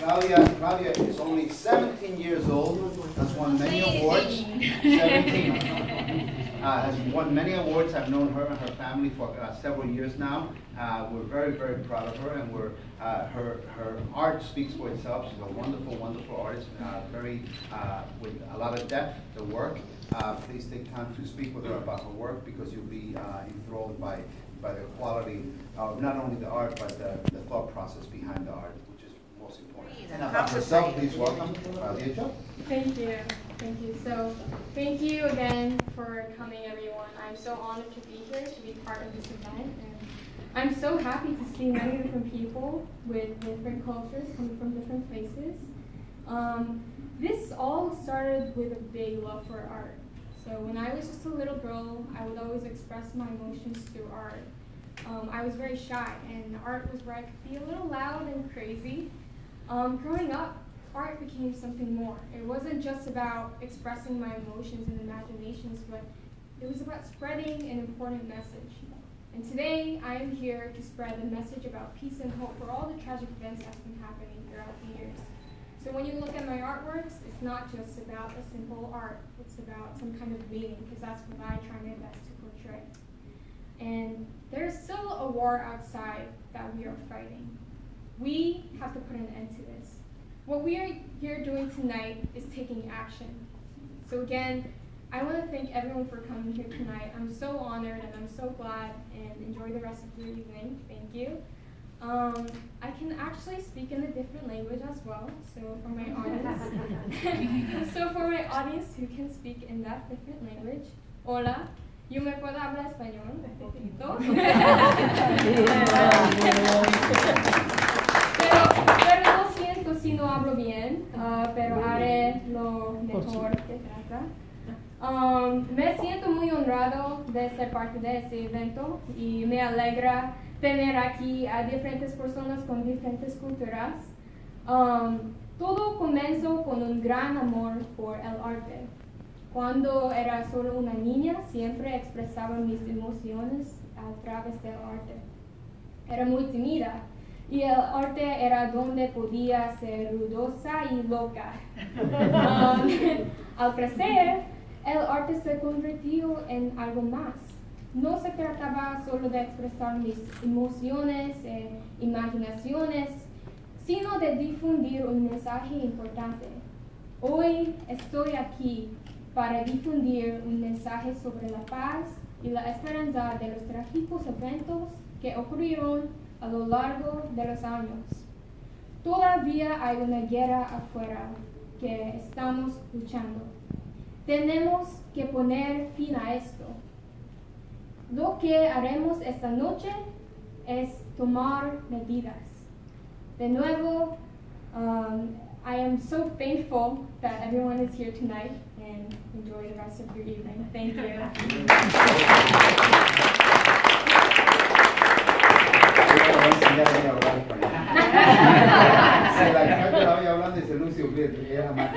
Claudia, Claudia is only 17 years old, has won many awards. 17. Uh, has won many awards. I've known her and her family for uh, several years now. Uh, we're very, very proud of her, and we're uh, her her art speaks for itself. She's a wonderful, wonderful artist, uh, very uh, with a lot of depth. The work. please take time to speak with her about her work because you'll be enthralled by by the quality of not only the art but the, the thought process behind the art, most important. Now, about yourself, please welcome Claudia Thank you. Thank you. So, thank you again for coming, everyone. I'm so honored to be here, to be part of this event. And I'm so happy to see many different people with different cultures coming from different places. Um, this all started with a big love for art. So when I was just a little girl, I would always express my emotions through art. Um, I was very shy, and art was where I could be a little loud and crazy. Um, growing up, art became something more. It wasn't just about expressing my emotions and imaginations, but it was about spreading an important message. And today, I am here to spread the message about peace and hope for all the tragic events that's been happening throughout the years. So when you look at my artworks, it's not just about a simple art. It's about some kind of meaning, because that's what I try my best to portray. And there's still a war outside that we are fighting. We have to put an end to this. What we are here doing tonight is taking action. So again, I want to thank everyone for coming here tonight. I'm so honored and I'm so glad and enjoy the rest of your evening. Thank you. Um, I can actually speak in a different language as well. So for my audience, so for my audience who can speak in that different language, hola, yo me puedo hablar español un poquito. No hablo bien, uh, pero haré lo mejor que trata. Um, me siento muy honrado de ser parte de este evento y me alegra tener aquí a diferentes personas con diferentes culturas. Um, todo comenzó con un gran amor por el arte. Cuando era solo una niña, siempre expresaba mis emociones a través del arte. Era muy tímida, y el arte era donde podía ser rudosa y loca. Um, al crecer, el arte se convirtió en algo más. No se trataba solo de expresar mis emociones e imaginaciones, sino de difundir un mensaje importante. Hoy estoy aquí para difundir un mensaje sobre la paz y la esperanza de los trágicos eventos que ocurrieron a lo largo de los años. Todavía hay una guerra afuera que estamos luchando. Tenemos que poner fin a esto. Lo que haremos esta noche es tomar medidas. De nuevo, um, I am so thankful that everyone is here tonight and enjoy the rest of your evening. Thank you. Ella más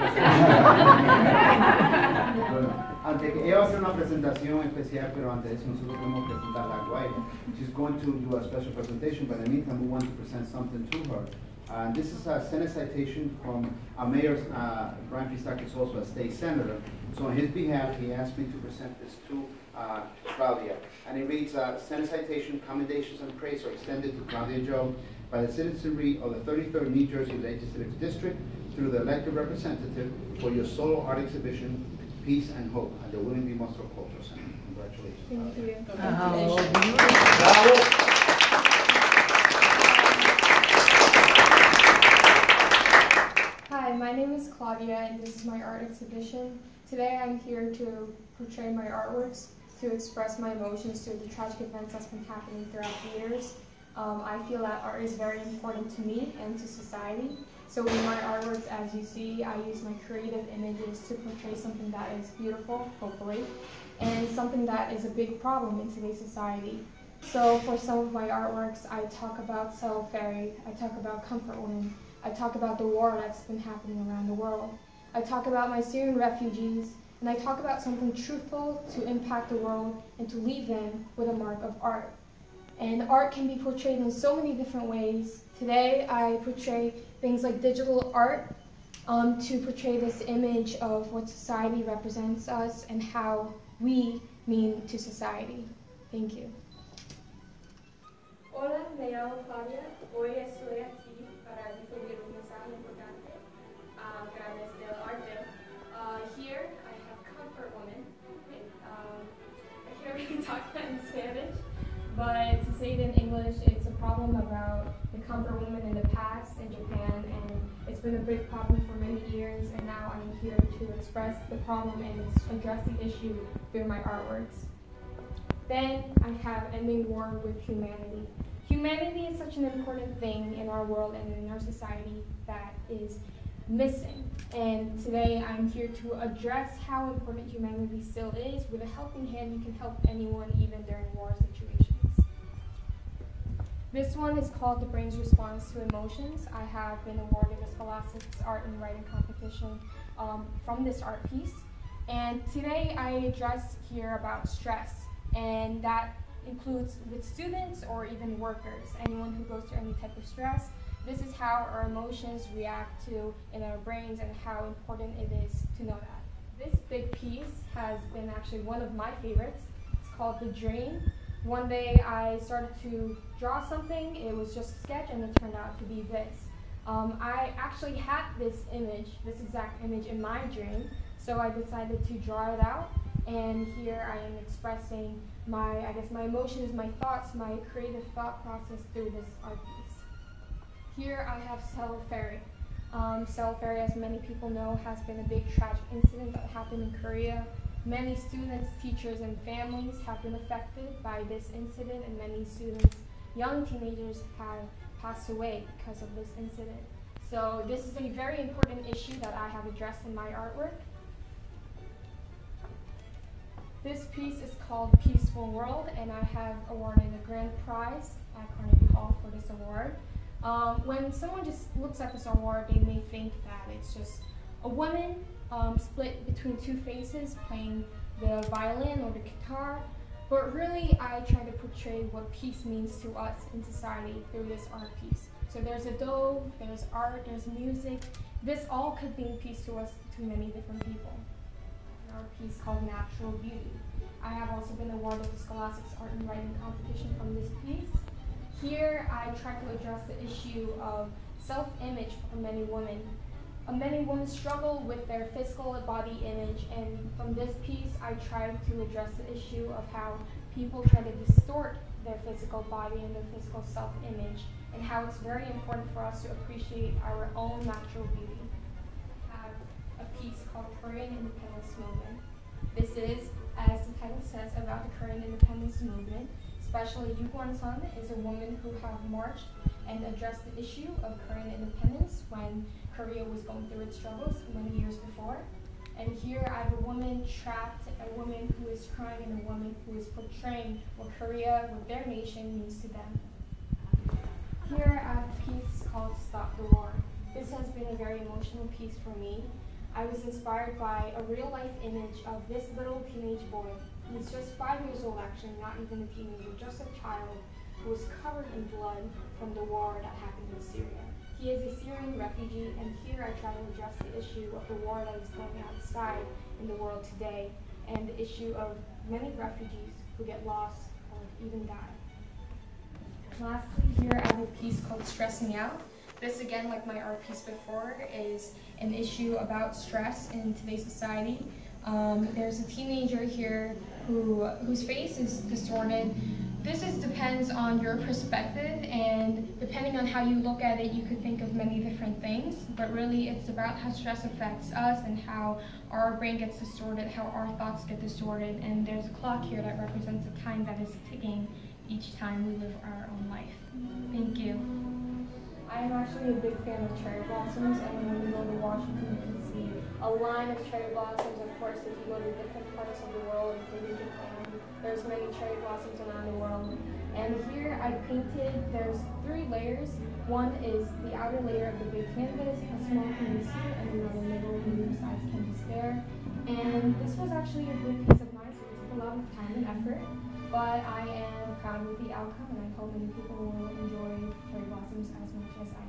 antes que ella va a hacer una presentación especial, pero antes eso nosotros podemos presentar a Guaira. She's going to do a special presentation, but in the meantime we want to present something to her. Uh, this is a Senate citation from a mayor, uh, Brian P. Stack is also a state senator. So on his behalf, he asked me to present this to uh, Claudia. And it reads, uh, Senate citation, commendations and praise are extended to Claudia Jo by the citizenry of the 33rd New Jersey Legislative District through the elected representative for your solo art exhibition, Peace and Hope, at the William V. Musto Cultural Center. Congratulations. Thank you. Bravo. Hi, my name is Claudia and this is my art exhibition. Today I'm here to portray my artworks to express my emotions through the tragic events that's been happening throughout the years. Um, I feel that art is very important to me and to society. So in my artworks, as you see, I use my creative images to portray something that is beautiful, hopefully, and something that is a big problem in today's society. So for some of my artworks, I talk about Sewol Ferry, I talk about Comfort Women, I talk about the war that's been happening around the world. I talk about my Syrian refugees, and I talk about something truthful to impact the world and to leave them with a mark of art. And art can be portrayed in so many different ways. Today I portray things like digital art um, to portray this image of what society represents us and how we mean to society. Thank you. Hola, me llamo Claudia. Hoy estoy aquí para difundir un mensaje importante a través del arte. Uh, here I have Comfort Woman. Um, I can't really talk that in Spanish, but in English, it's a problem about the Comfort women in the past in Japan, and it's been a big problem for many years, and now I'm here to express the problem and address the issue through my artworks. Then I have ending war with humanity. Humanity is such an important thing in our world and in our society that is missing. And today I'm here to address how important humanity still is. With a helping hand, you can help anyone, even during war situations. This one is called The Brain's Response to Emotions. I have been awarded a Scholastics Art and Writing Competition um, from this art piece. And today I address here about stress and that includes with students or even workers, anyone who goes through any type of stress. This is how our emotions react to in our brains and how important it is to know that. This big piece has been actually one of my favorites. It's called The Dream. One day I started to draw something, it was just a sketch and it turned out to be this. Um, I actually had this image, this exact image in my dream, so I decided to draw it out and here I am expressing my, I guess, my emotions, my thoughts, my creative thought process through this art piece. Here I have Sewol Ferry. Um, Ferry, as many people know, has been a big tragic incident that happened in Korea. Many students, teachers, and families have been affected by this incident, and many students, young teenagers, have passed away because of this incident. So this is a very important issue that I have addressed in my artwork. This piece is called Peaceful World, and I have awarded a grand prize at Carnegie Hall for this award. Um, when someone just looks at this award, they may think that it's just a woman um, split between two faces playing the violin or the guitar, but really I try to portray what peace means to us in society through this art piece. So there's a dove, there's art, there's music. This all could mean peace to us, to many different people our piece called Natural Beauty. I have also been awarded the Scholastics Art and Writing Competition from this piece. Here, I try to address the issue of self-image for many women. Uh, many women struggle with their physical body image, and from this piece, I try to address the issue of how people try to distort their physical body and their physical self-image, and how it's very important for us to appreciate our own natural beauty I have a piece called Korean Independence Movement. This is, as the title says, about the Korean Independence Movement. Especially Yu Guan-sun is a woman who have marched and addressed the issue of Korean independence when Korea was going through its struggles many years before. And here I have a woman trapped, a woman who is crying, and a woman who is portraying what Korea, what their nation means to them. Here I have a piece called Stop the War. This has been a very emotional piece for me I was inspired by a real life image of this little teenage boy. He's just five years old, actually, not even a teenager, just a child who was covered in blood from the war that happened in Syria. He is a Syrian refugee, and here I try to address the issue of the war that is going outside in the world today, and the issue of many refugees who get lost or even die. Lastly, here I have a piece called Stressing Out. This, again, like my art piece before, is an issue about stress in today's society. Um, there's a teenager here who whose face is distorted. This is, depends on your perspective, and depending on how you look at it, you could think of many different things. But really, it's about how stress affects us and how our brain gets distorted, how our thoughts get distorted. And there's a clock here that represents the time that is ticking each time we live our own life. Thank you. I'm actually a big fan of cherry blossoms, and when we go to Washington, you can see a line of cherry blossoms. Of course, go to different parts of the world, including Japan, there's many cherry blossoms around the world. And here I painted, there's three layers. One is the outer layer of the big canvas, a small canvas here, and another middle medium-sized canvas there. And this was actually a big piece of mine, so it took a lot of time and effort, but I am proud with the outcome, and I hope many people will enjoy Cherry Blossoms as much as I